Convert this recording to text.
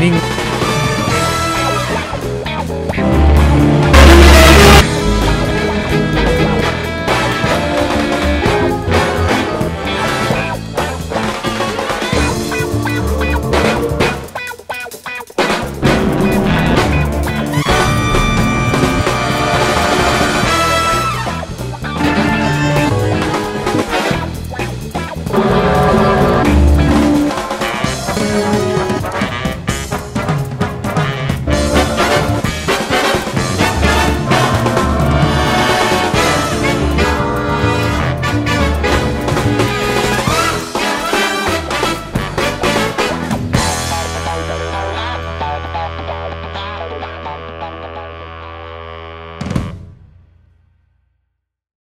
meaning